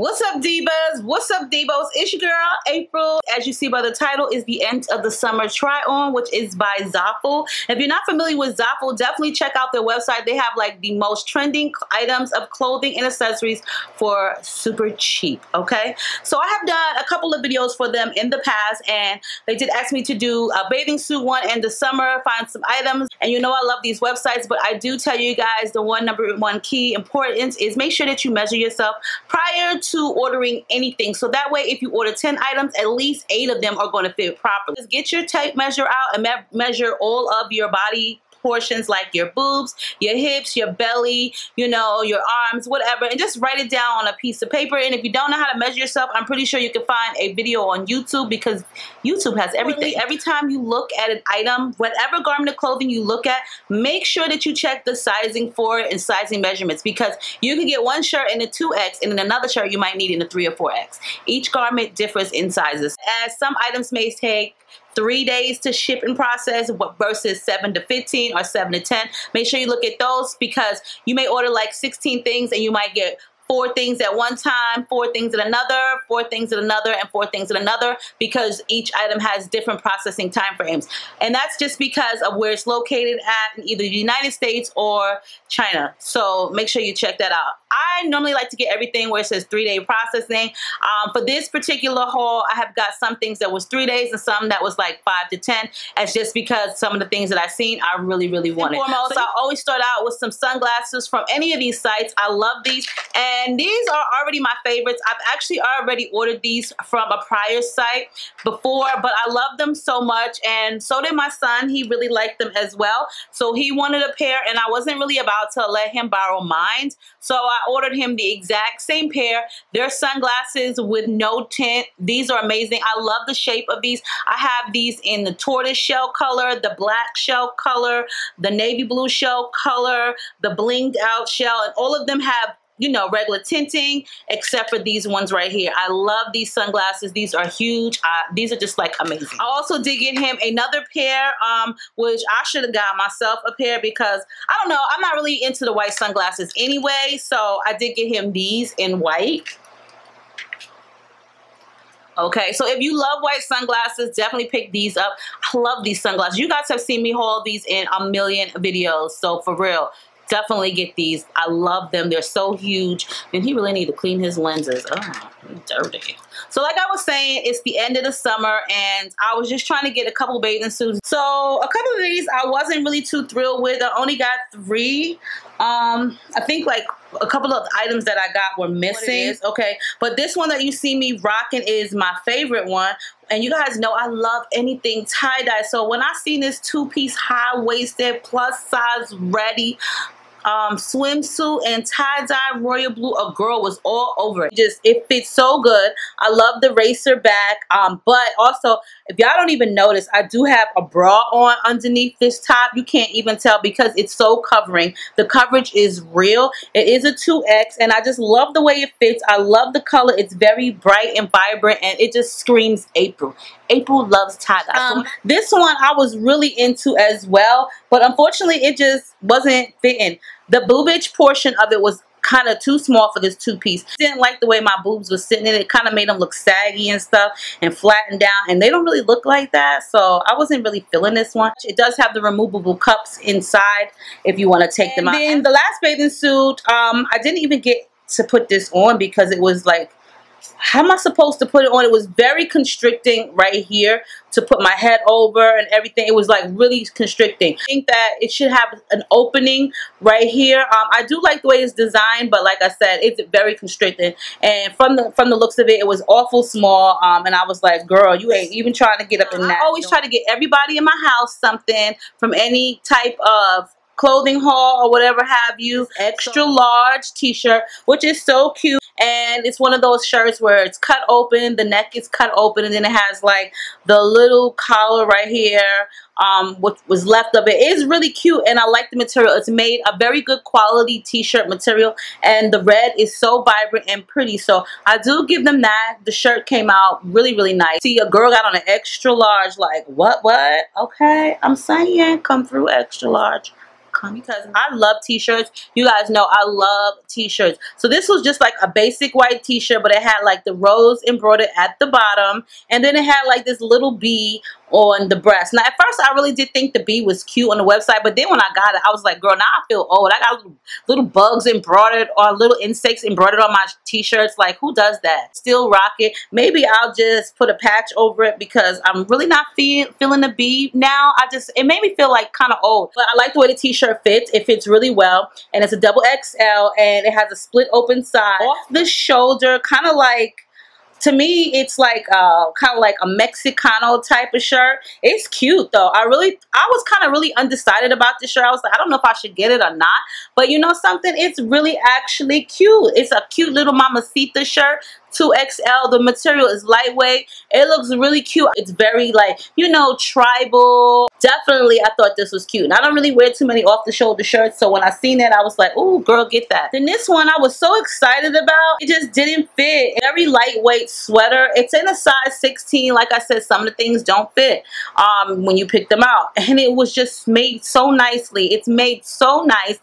What's up, divas? What's up, divos? It's your girl, April. As you see by the title, is the end of the summer try-on, which is by Zaful. If you're not familiar with Zaful, definitely check out their website. They have like the most trending items of clothing and accessories for super cheap, okay? So I have done a couple of videos for them in the past, and they did ask me to do a bathing suit one in the summer, find some items. And you know I love these websites, but I do tell you guys the one number one key importance is make sure that you measure yourself prior to to ordering anything. So that way, if you order 10 items, at least eight of them are going to fit properly. Just get your tape measure out and me measure all of your body portions like your boobs, your hips, your belly, you know, your arms, whatever, and just write it down on a piece of paper. And if you don't know how to measure yourself, I'm pretty sure you can find a video on YouTube because YouTube has everything. Every time you look at an item, whatever garment of clothing you look at, make sure that you check the sizing for it and sizing measurements because you can get one shirt in a 2X and in another shirt you might need in a 3 or 4X. Each garment differs in sizes. As some items may take three days to ship and process versus 7 to 15 or 7 to 10. Make sure you look at those because you may order like 16 things and you might get four things at one time, four things at another, four things at another, and four things at another because each item has different processing time frames. And that's just because of where it's located at in either the United States or China. So make sure you check that out. I normally like to get everything where it says three day processing. Um, for this particular haul, I have got some things that was three days and some that was like five to 10. That's just because some of the things that I've seen, I really, really wanted. And foremost, so I always start out with some sunglasses from any of these sites. I love these. And and these are already my favorites. I've actually already ordered these from a prior site before, but I love them so much. And so did my son. He really liked them as well. So he wanted a pair and I wasn't really about to let him borrow mine. So I ordered him the exact same pair. They're sunglasses with no tint. These are amazing. I love the shape of these. I have these in the tortoise shell color, the black shell color, the navy blue shell color, the blinged out shell, and all of them have you know, regular tinting, except for these ones right here. I love these sunglasses. These are huge. These are just like amazing. I also did get him another pair, um, which I should have got myself a pair because, I don't know, I'm not really into the white sunglasses anyway. So I did get him these in white. Okay, so if you love white sunglasses, definitely pick these up. I love these sunglasses. You guys have seen me haul these in a million videos, so for real, definitely get these. I love them. They're so huge. And he really need to clean his lenses. Oh, dirty. So like I was saying, it's the end of the summer and I was just trying to get a couple bathing suits. So a couple of these I wasn't really too thrilled with. I only got three. Um, I think like a couple of items that I got were missing. Okay, but this one that you see me rocking is my favorite one. And you guys know I love anything tie-dye. So when I seen this two-piece high-waisted plus size ready um, swimsuit and tie-dye royal blue. A girl was all over it. Just, it fits so good. I love the racer back. Um, but also, if y'all don't even notice, I do have a bra on underneath this top. You can't even tell because it's so covering. The coverage is real. It is a 2X and I just love the way it fits. I love the color. It's very bright and vibrant and it just screams April. April loves tie-dye. Um, so this one I was really into as well, but unfortunately it just wasn't fitting. The boobage portion of it was kind of too small for this two-piece. Didn't like the way my boobs were sitting in it. kind of made them look saggy and stuff and flattened down and they don't really look like that so I wasn't really feeling this one. It does have the removable cups inside if you want to take and them out. then the last bathing suit, um, I didn't even get to put this on because it was like how am I supposed to put it on? It was very constricting right here to put my head over and everything. It was like really constricting. I think that it should have an opening right here. Um, I do like the way it's designed, but like I said, it's very constricting. And from the from the looks of it, it was awful small. Um, and I was like, girl, you ain't even trying to get up in that. I always try to get everybody in my house something from any type of clothing haul or whatever have you. Extra large t-shirt, which is so cute and it's one of those shirts where it's cut open the neck is cut open and then it has like the little collar right here um, what was left of it. it is really cute and I like the material. It's made a very good quality t-shirt material and the red is so vibrant and pretty. So I do give them that. The shirt came out really really nice. See a girl got on an extra large like what what? Okay I'm saying come through extra large because I love t-shirts. You guys know I love t-shirts. So this was just like a basic white t-shirt, but it had like the rose embroidered at the bottom. And then it had like this little bee on the breast. Now, at first, I really did think the bee was cute on the website, but then when I got it, I was like, girl, now I feel old. I got little, little bugs embroidered or little insects embroidered on my t-shirts. Like, who does that? Still rock it. Maybe I'll just put a patch over it because I'm really not feel, feeling the bee now. I just, it made me feel like kind of old. But I like the way the t-shirt fits. It fits really well. And it's a double XL and it has a split open side. Off the shoulder, kind of like to me it's like uh, kind of like a Mexicano type of shirt. It's cute though. I really, I was kind of really undecided about this shirt. I was like, I don't know if I should get it or not. But you know something? It's really actually cute. It's a cute little mamacita shirt. 2XL. The material is lightweight. It looks really cute. It's very like, you know, tribal. Definitely, I thought this was cute. And I don't really wear too many off-the-shoulder shirts. So when I seen it, I was like, oh, girl, get that. Then this one I was so excited about. It just didn't fit. Very lightweight sweater. It's in a size 16. Like I said, some of the things don't fit um, when you pick them out. And it was just made so nicely. It's made so nice.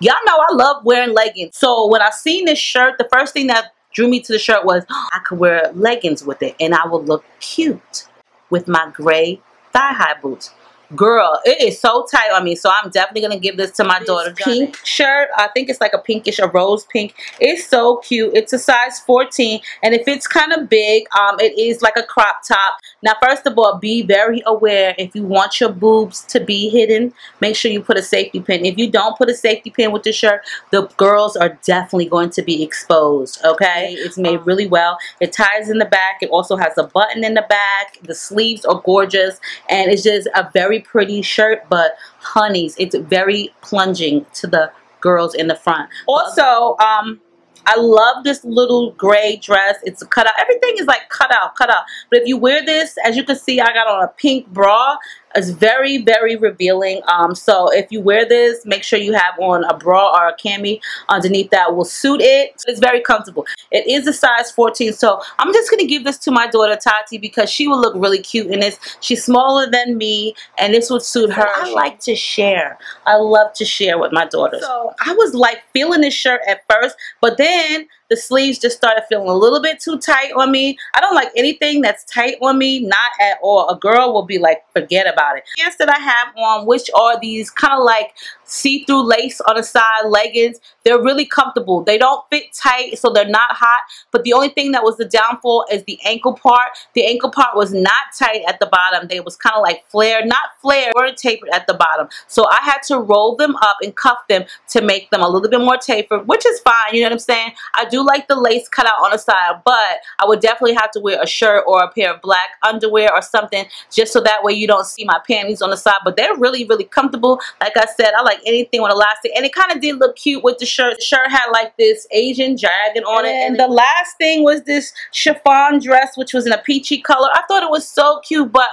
Y'all know I love wearing leggings. So when I seen this shirt, the first thing that drew me to the shirt was I could wear leggings with it and I would look cute with my gray thigh-high boots girl it is so tight on me so i'm definitely gonna give this to my daughter. pink shirt i think it's like a pinkish a rose pink. It's so cute. It's a size 14 and if it's kind of big um it is like a crop top. Now first of all be very aware if you want your boobs to be hidden make sure you put a safety pin. If you don't put a safety pin with the shirt the girls are definitely going to be exposed okay? It's made um, really well. It ties in the back. It also has a button in the back. The sleeves are gorgeous and it's just a very pretty shirt, but honeys, it's very plunging to the girls in the front. Also, um, I love this little gray dress. It's a cutout. Everything is like cut out, cut out. But if you wear this, as you can see, I got on a pink bra. It's very, very revealing. Um, so if you wear this, make sure you have on a bra or a cami underneath that will suit it. It's very comfortable. It is a size 14, so I'm just going to give this to my daughter Tati because she will look really cute in this. She's smaller than me, and this would suit her. I like to share. I love to share with my daughters. So I was like feeling this shirt at first, but then the sleeves just started feeling a little bit too tight on me. I don't like anything that's tight on me, not at all. A girl will be like, forget about it. Pants that I have on, which are these kind of like see-through lace on the side leggings. They're really comfortable. They don't fit tight, so they're not hot. But the only thing that was the downfall is the ankle part. The ankle part was not tight at the bottom. They was kind of like flared, not flared, or tapered at the bottom. So I had to roll them up and cuff them to make them a little bit more tapered, which is fine. You know what I'm saying? I do like the lace cut out on the side, but I would definitely have to wear a shirt or a pair of black underwear or something just so that way you don't see my panties on the side. But they're really, really comfortable. Like I said, I like anything with elastic. And it kind of did look cute with the shirt. The shirt had like this Asian dragon on it. And the last thing was this chiffon dress, which was in a peachy color. I thought it was so cute, but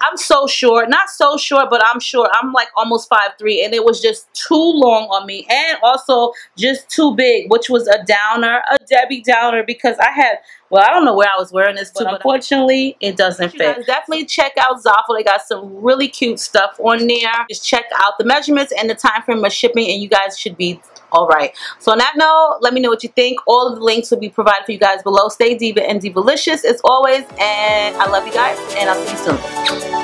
I'm so short. Not so short, but I'm short. I'm like almost 5'3", and it was just too long on me. And also just too big, which was a downer, a Debbie Downer, because I had, well, I don't know where I was wearing this to, but unfortunately, it doesn't fit. definitely check out Zaful. They got some really cute stuff on there. Just check out the measurements and the time frame of shipping, and you guys should be all right. So on that note, let me know what you think. All of the links will be provided for you guys below. Stay diva and divalicious as always, and I love you guys, and I'll see you soon.